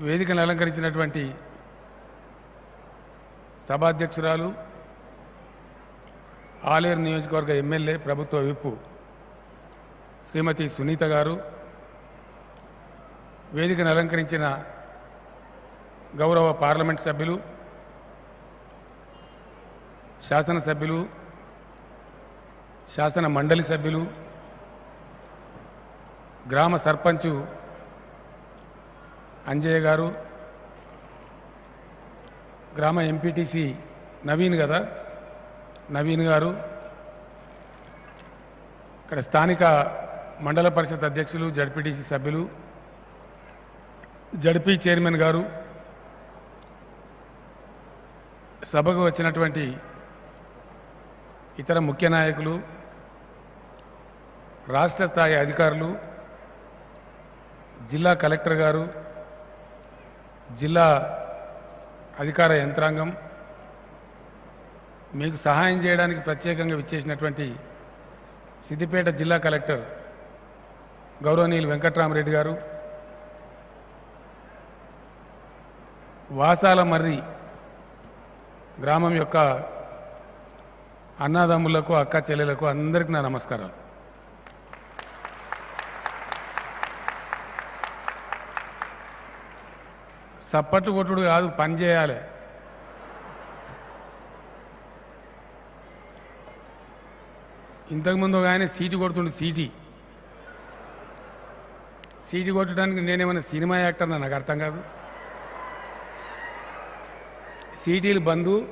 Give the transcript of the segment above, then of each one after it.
వేదికను అలంకరించినటువంటి సభాధ్యక్షురాలు ఆలేరు నియోజకవర్గ ఎమ్మెల్యే ప్రభుత్వ విప్పు శ్రీమతి సునీత గారు వేదికను అలంకరించిన గౌరవ పార్లమెంట్ సభ్యులు శాసనసభ్యులు శాసన మండలి సభ్యులు గ్రామ సర్పంచు అంజయ్య గారు గ్రామ ఎంపీటీసీ నవీన్ కదా? నవీన్ గారు ఇక్కడ స్థానిక మండల పరిషత్ అధ్యక్షులు జడ్పీటీసీ సభ్యులు జడ్పీ చైర్మన్ గారు సభకు వచ్చినటువంటి ఇతర ముఖ్య నాయకులు రాష్ట్ర స్థాయి అధికారులు జిల్లా కలెక్టర్ గారు జిల్లా అధికార యంత్రాంగం మీకు సహాయం చేయడానికి ప్రత్యేకంగా విచ్చేసినటువంటి సిద్దిపేట జిల్లా కలెక్టర్ గౌరవనీయులు వెంకట్రామరెడ్డి గారు వాసాల మర్రి గ్రామం యొక్క అన్నదమ్ములకు అక్క చెల్లెలకు అందరికీ నా నమస్కారాలు. సప్పట్లు కొట్టుడు కాదు పని చేయాలి. ఇంతకుముందు ఒక ఆయన సీటు కొడుతుండు సీటీ. సీటు కొట్టడానికి నేనేమైనా సినిమా యాక్టర్ నాకు అర్థం కాదు. సీటీలు బంధు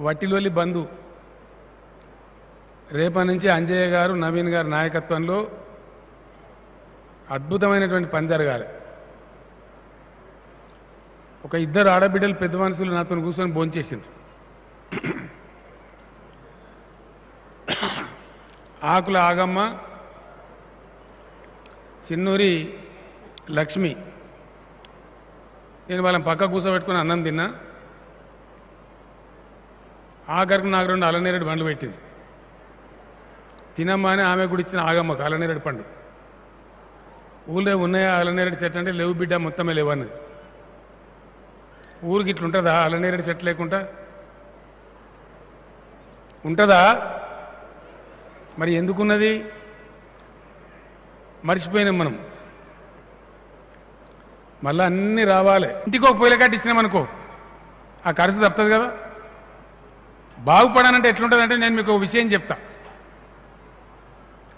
వట్టిలోలి బంధు రేపటి నుంచి అంజయ్య గారు నవీన్ గారి నాయకత్వంలో అద్భుతమైనటువంటి పని జరగాలి. ఒక ఇద్దరు ఆడబిడ్డలు పెద్ద మనుషులు నాతో కూర్చొని భోంచేసిండ్రు ఆకుల ఆగమ్మ చిన్నూరి లక్ష్మి. నేను వాళ్ళని పక్క కూర్చోబెట్టుకుని అన్నం తిన్నా. ఆఖరికి నాకు రెండు అలనేరేడు పండ్లు పెట్టింది. తినమ్మా అని ఆమె కూడా ఇచ్చిన ఆగమ్మకు అలనేరేడు పండు. ఊళ్ళో ఉన్నాయా అలనేరేడు చెట్టు అంటే లేవు బిడ్డ మొత్తమే లేవన్నది ఊరికి ఇట్లా ఉంటుందా? అలనేరేడు చెట్లు లేకుండా? ఉంటుందా? మరి ఎందుకున్నది? మర్చిపోయినాం మనం. మళ్ళీ అన్నీ రావాలి. ఇంటికి ఒక పొయ్యిల కట్టి ఇచ్చినామనుకో ఆ ఖర్చు తప్పుతుంది కదా? బాగుపడానంటే ఎట్లుంటుందంటే నేను మీకు ఒక విషయం చెప్తా.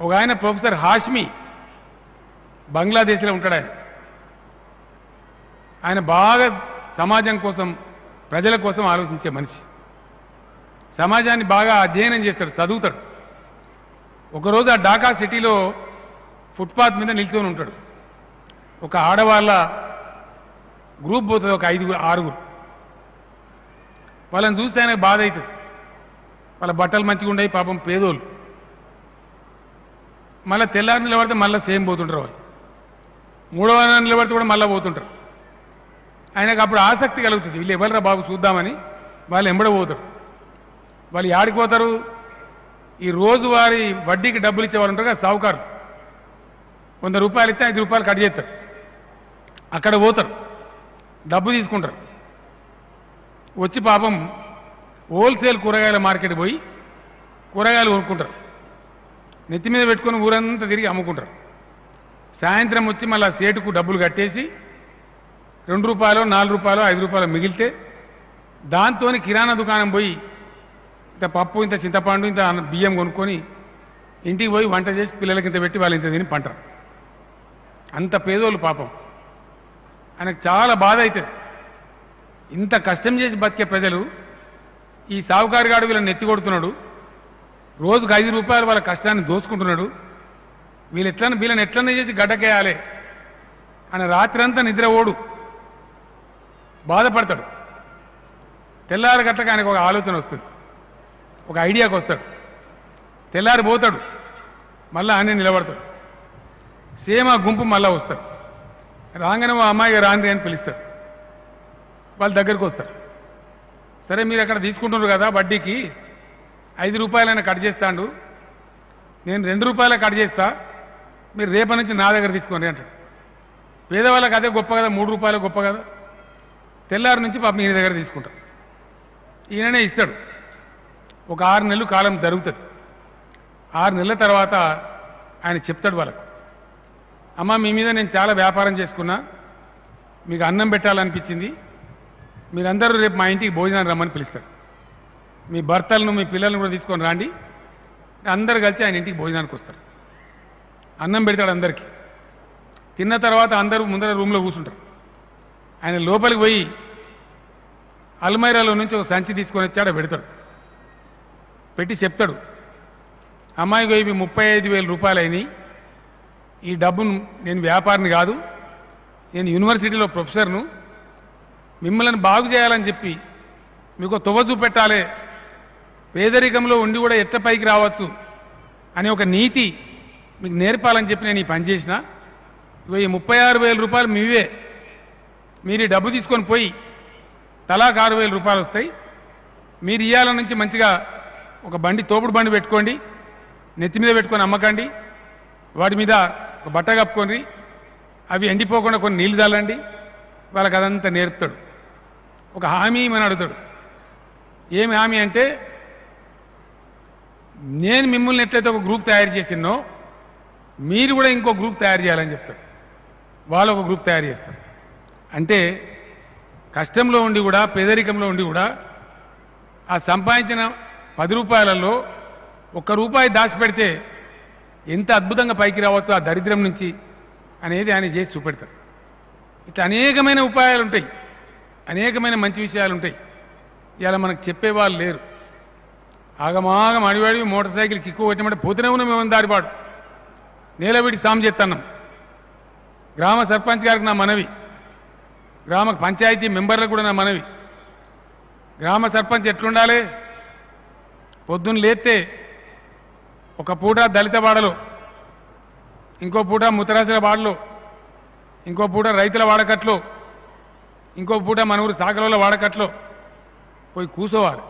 ఒక ఆయన ప్రొఫెసర్ హాష్మి బంగ్లాదేశ్లో ఉంటాడు ఆయన. ఆయన బాగా సమాజం కోసం ప్రజల కోసం ఆలోచించే మనిషి. సమాజాన్ని బాగా అధ్యయనం చేస్తాడు చదువుతాడు. ఒకరోజు ఆ ఢాకా సిటీలో ఫుట్పాత్ మీద నిల్చొని ఉంటాడు. ఒక ఆడవాళ్ళ గ్రూప్ పోతుంది ఒక ఐదుగురు ఆరుగురు. వాళ్ళని చూస్తే ఆయనకు బాధ అవుతుంది. వాళ్ళ బట్టలు మంచిగా ఉండయి పాపం పేదోళ్ళు. మళ్ళీ తెల్లారి నిలబడితే మళ్ళీ సేమ్ పోతుంటారు వాళ్ళు. మూడవ నిలబడితే కూడా మళ్ళీ పోతుంటారు. ఆయనకు అప్పుడు ఆసక్తి కలుగుతుంది. వీళ్ళు ఎవరిరా బాబు చూద్దామని? వాళ్ళు ఎంబడబోతారు వాళ్ళు యాడికి పోతారు? ఈ రోజువారి వడ్డీకి డబ్బులు ఇచ్చేవాళ్ళు ఉంటారు కదా సావుకారు. వంద రూపాయలు ఇస్తే ఐదు రూపాయలు కట్ చేస్తారు. అక్కడ పోతారు. డబ్బు తీసుకుంటారు. వచ్చి పాపం హోల్సేల్ కూరగాయల మార్కెట్ పోయి కూరగాయలు కొనుక్కుంటారు. నెత్తి మీద పెట్టుకొని ఊరంతా తిరిగి అమ్ముకుంటారు. సాయంత్రం వచ్చి మళ్ళీ సేటుకు డబ్బులు కట్టేసి రెండు రూపాయలు నాలుగు రూపాయలు ఐదు రూపాయలు మిగిలితే దాంతో కిరాణా దుకాణం పోయి ఇంత పప్పు ఇంత చింతపండు ఇంత బియ్యం కొనుక్కొని ఇంటికి పోయి వంట చేసి పిల్లలకి ఇంత పెట్టి వాళ్ళు ఇంత తిని పంటరు. అంత పేదోళ్ళు పాపం. ఆయనకు చాలా బాధ అవుతుంది ఇంత కష్టం చేసి బతికే ప్రజలు ఈ సావుకారుగాడు వీళ్ళని ఎత్తికొడుతున్నాడు రోజుకు ఐదు రూపాయలు వాళ్ళ కష్టాన్ని దోసుకుంటున్నాడు. వీళ్ళు ఎట్లనే వీళ్ళని ఎట్లనే చేసి గడ్డకేయాలి. అని రాత్రంతా నిద్ర ఓడు బాధపడతాడు. తెల్లారి గట్లకి ఆయనకు ఒక ఆలోచన వస్తుంది. ఒక ఐడియాకి వస్తాడు. తెల్లారి పోతాడు. మళ్ళీ ఆయన నిలబడతాడు. సేమ్ ఆ గుంపు మళ్ళీ వస్తాడు. రాగానే ఓ అమ్మాయి రాండి అని పిలుస్తాడు. వాళ్ళ దగ్గరికి వస్తారు సరే మీరు అక్కడ తీసుకుంటున్నారు కదా వడ్డీకి. ఐదు రూపాయలైనా కట్ చేస్తాడు. నేను రెండు రూపాయలు కట్ చేస్తా. మీరు రేపటి నుంచి నా దగ్గర తీసుకోండి అంటాడు. పేదవాళ్ళకి అదే గొప్ప కదా మూడు రూపాయలు గొప్ప కదా. తెల్లారి నుంచి పాపం ఈయన దగ్గర తీసుకుంటారు ఈయననే ఇస్తాడు. ఒక ఆరు నెలలు కాలం జరుగుతుంది. ఆరు నెలల తర్వాత ఆయన చెప్తాడు వాళ్ళకు అమ్మ మీ మీద నేను చాలా వ్యాపారం చేసుకున్నా. మీకు అన్నం పెట్టాలనిపించింది. మీరందరూ రేపు మా ఇంటికి భోజనాన్ని రమ్మని పిలుస్తారు. మీ భర్తలను మీ పిల్లలను కూడా తీసుకొని రండి. అందరు కలిసి ఆయన ఇంటికి భోజనానికి వస్తారు. అన్నం పెడతాడు అందరికీ. తిన్న తర్వాత అందరూ ముందర రూమ్లో కూర్చుంటారు. ఆయన లోపలికి పోయి అల్మైరాలో నుంచి ఒక సంచి తీసుకొని వచ్చాడు పెడతాడు. పెట్టి చెప్తాడు. అమ్మాయికి ఇవి ముప్పై ఐదు వేల రూపాయలైనవి ఈ డబ్బును నేను వ్యాపారిని కాదు నేను యూనివర్సిటీలో ప్రొఫెసర్ను. మిమ్మల్ని బాగు చేయాలని చెప్పి మీకు తొవ్వ పెట్టాలే పేదరికంలో ఉండి కూడా ఎట్ట పైకి రావచ్చు అనే ఒక నీతి మీకు నేర్పాలని చెప్పి నేను ఈ పని చేసిన. ఇవి ముప్పై ఆరు వేల రూపాయలు మీవే. మీరు ఈ డబ్బు తీసుకొని పోయి తలాకు ఆరు వేల రూపాయలు వస్తాయి. మీరు ఇయ్యాల నుంచి మంచిగా ఒక బండి తోపుడు బండి పెట్టుకోండి. నెత్తి మీద పెట్టుకొని అమ్మకండి. వాటి మీద ఒక బట్ట కప్పుకొని అవి ఎండిపోకుండా కొన్ని నీళ్ళు చల్లండి. వాళ్ళకి అదంతా నేర్పుతాడు. ఒక హామీ అని అడుగుతాడు. ఏమి హామీ అంటే నేను మిమ్మల్ని ఎట్లయితే ఒక గ్రూప్ తయారు చేసినో మీరు కూడా ఇంకో గ్రూప్ తయారు చేయాలని చెప్తాడు. వాళ్ళు ఒక గ్రూప్ తయారు చేస్తారు. అంటే కష్టంలో ఉండి కూడా పేదరికంలో ఉండి కూడా ఆ సంపాదించిన పది రూపాయలలో ఒక్క రూపాయి దాచిపెడితే ఎంత అద్భుతంగా పైకి రావచ్చు ఆ దరిద్రం నుంచి అనేది ఆయన చేసి చూపెడతారు. ఇట్లా అనేకమైన ఉపాయాలు ఉంటాయి. అనేకమైన మంచి విషయాలు ఉంటాయి. ఇలా మనకు చెప్పేవాళ్ళు లేరు. ఆగమాగం అడివాడి మోటార్ సైకిల్ కిక్కు కొట్టమంటే పోతూనే ఉన్నాం మేము దారిపాడు నేలవిడి సాం చేస్తున్నాం. గ్రామ సర్పంచ్ గారికి నా మనవి. గ్రామ పంచాయతీ మెంబర్లకు కూడా నా మనవి. గ్రామ సర్పంచ్ ఎట్లుండాలి? పొద్దున్న లేతే ఒక పూట దళిత వాడలో ఇంకో పూట ముతరాజుల వాడలో ఇంకో పూట రైతుల వాడకట్లో ఇంకో పూట మన ఊరు సాగలలో వాడకట్లో పోయి కూసోవాలి.